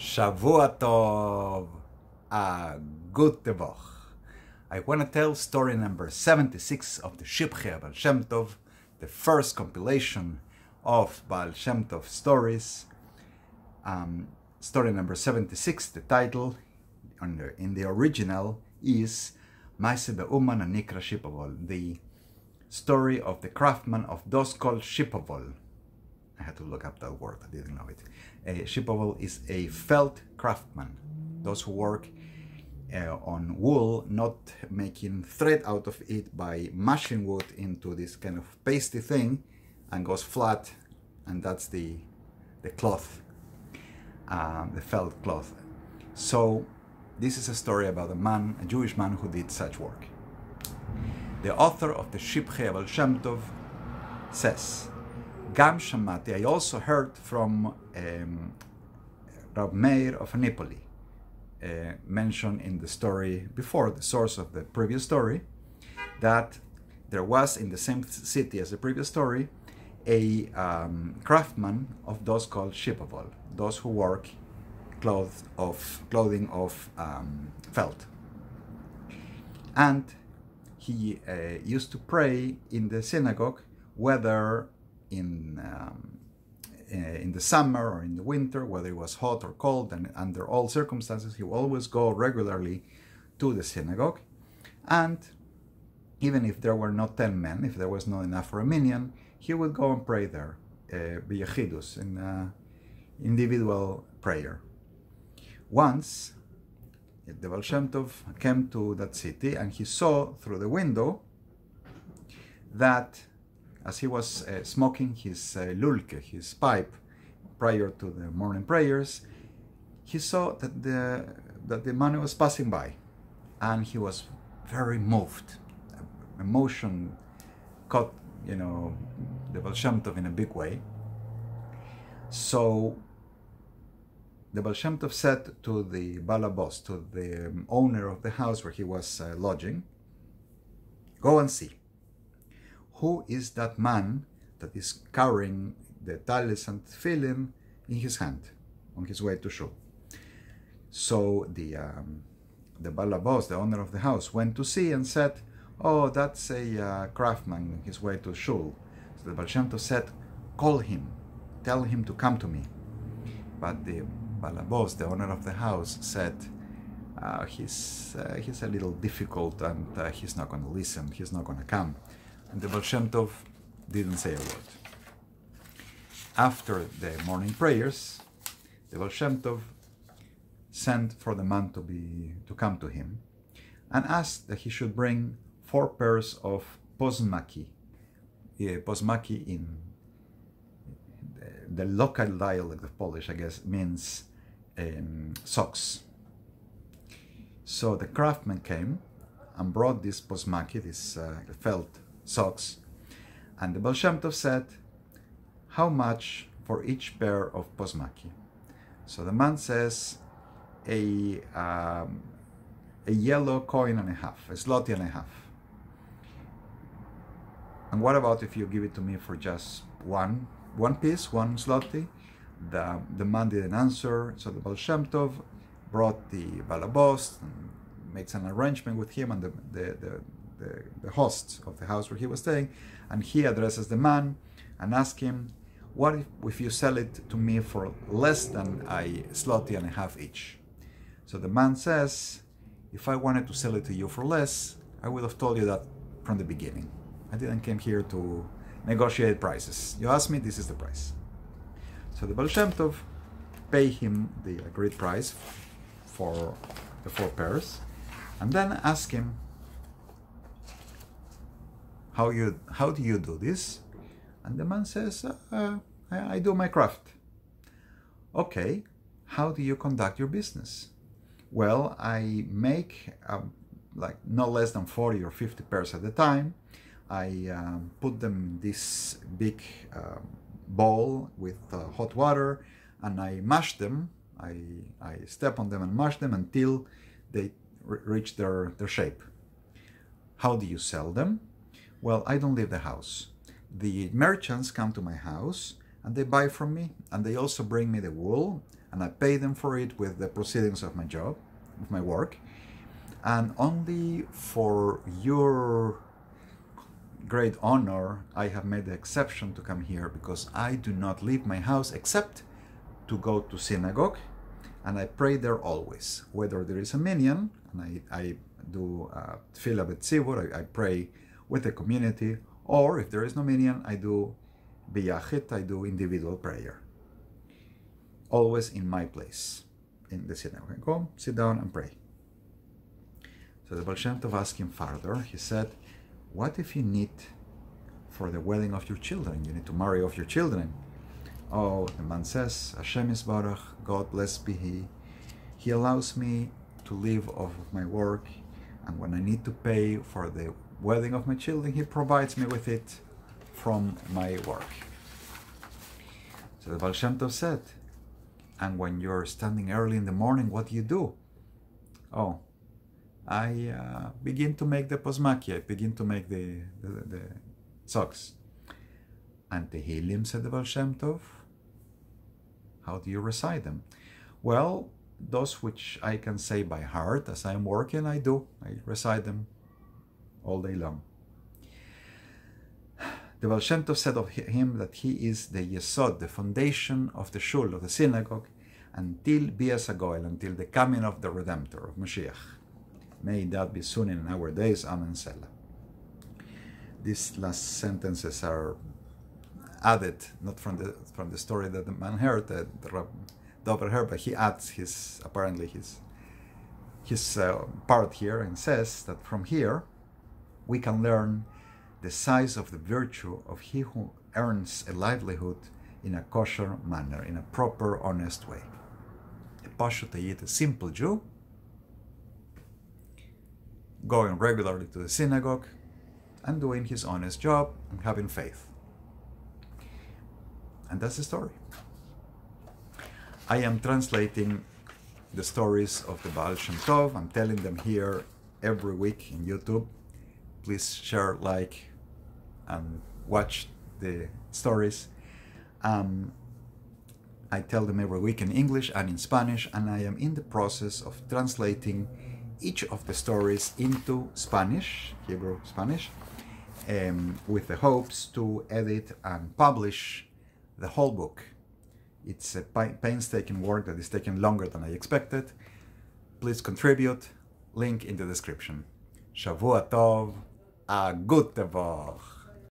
Shavua Tov, a good. I want to tell story number 76 of the Shivchei Baal Shem Tov, the first compilation of Baal Shem Tov stories. Um, story number 76, the title the, in the original is Maise Be'uman Anikra Shipovol, the story of the craftsman of Doskol Shipovol. I had to look up that word, I didn't know it. A Shipovol is a felt craftsman, those who work uh, on wool, not making thread out of it by mashing wood into this kind of pasty thing and goes flat, and that's the, the cloth, um, the felt cloth. So this is a story about a man, a Jewish man who did such work. The author of the Shivchei Baal Shem Tov says, Gam Shamati, I also heard from um, Rab Meir of Anipoli, uh, mentioned in the story before, the source of the previous story, that there was in the same city as the previous story a um, craftsman of those called Shipovol, those who work clothes of clothing of um, felt, and he uh, used to pray in the synagogue, whether in um, in the summer or in the winter, whether it was hot or cold, and under all circumstances, he would always go regularly to the synagogue. And even if there were not 10 men, if there was not enough for a minyan, he would go and pray there, uh, in uh, individual prayer. Once, the Baal came to that city and he saw through the window that as he was uh, smoking his uh, lulke, his pipe, prior to the morning prayers, he saw that the that the man was passing by, and he was very moved. Emotion caught, you know, the Baal Shem Tov in a big way. So the Baal Shem Tov said to the balabos, to the owner of the house where he was uh, lodging, go and see who is that man that is carrying the talis and tefillin in his hand on his way to shul. So the um, the balabos, the owner of the house, went to see and said, "Oh, that's a uh, craftsman on his way to shul." So the Baal said, "Call him, tell him to come to me." But the balabos, the owner of the house, said, uh, "He's uh, he's a little difficult and uh, he's not going to listen. He's not going to come." And the Baal Shem Tov didn't say a word. After the morning prayers, the Baal Shem Tov sent for the man to be to come to him and asked that he should bring four pairs of posmaki. Yeah, posmaki in the, the local dialect of Polish, I guess, means um, socks. So the craftsman came and brought this posmaki, this uh, felt socks. And the Baal Shem Tov said, how much for each pair of posmaki? So the man says, a, um, a yellow coin and a half, a zloty and a half. And what about if you give it to me for just one, one piece, one zloty? The, the man didn't answer, so the Baal Shem Tov brought the balabos, makes an arrangement with him and the, the, the the, the host of the house where he was staying, and he addresses the man and asks him, what if, if you sell it to me for less than a zloty and a half each? So the man says, if I wanted to sell it to you for less, I would have told you that from the beginning. I didn't come here to negotiate prices. You asked me, this is the price. So the Baal Tov pay him the agreed price for the four pairs, and then ask him how you how do you do this? And the man says uh, I, I do my craft. Okay how do you conduct your business? Well i make um, like no less than 40 or 50 pairs at a time. I um, put them in this big uh, bowl with uh, hot water and i mash them. I, I step on them and mash them until they reach their, their shape. How do you sell them well, I don't leave the house. The merchants come to my house and they buy from me and they also bring me the wool and I pay them for it with the proceedings of my job, of my work. And only for your great honor, I have made the exception to come here because I do not leave my house except to go to synagogue and I pray there always, whether there is a minyan, and I, I do uh, tefillah b'tzibur, I, I pray with the community, or if there is no minyan, I do biyachit, I do individual prayer. Always in my place, in the synagogue. I go, sit down and pray. So the Baal Shem Tov asked him further, he said, what if you need for the wedding of your children? You need to marry off your children. Oh, the man says, Hashem is Baruch, God blessed be He. He allows me to live off of my work, and when I need to pay for the wedding of my children, He provides me with it from my work. So the Shem said, and when you're standing early in the morning, what do you do? Oh, I uh, begin to make the posmaki, I begin to make the, the, the socks. And the Tehillim, said the Shem how do you recite them? Well, those which I can say by heart as I'm working, I do. I recite them all day long. The Baal Shem Tov said of him that he is the Yesod, the foundation of the shul, of the synagogue, until Bias Agoel, until the coming of the Redemptor, of Mashiach. May that be soon in our days. Amen. Selah. These last sentences are added, not from the from the story that the man heard, that the Dover heard, but he adds his apparently his his uh, part here and says that from here we can learn the size of the virtue of he who earns a livelihood in a kosher manner, in a proper, honest way. A pashut a simple Jew, going regularly to the synagogue and doing his honest job and having faith. And that's the story. I am translating the stories of the Baal Shem Tov. I'm telling them here every week in YouTube. Please share, like, and watch the stories. Um, I tell them every week in English and in Spanish, and I am in the process of translating each of the stories into Spanish, Hebrew Spanish, um, with the hopes to edit and publish the whole book. It's a painstaking work that is taking longer than I expected. Please contribute. Link in the description. Shavua Tov, a good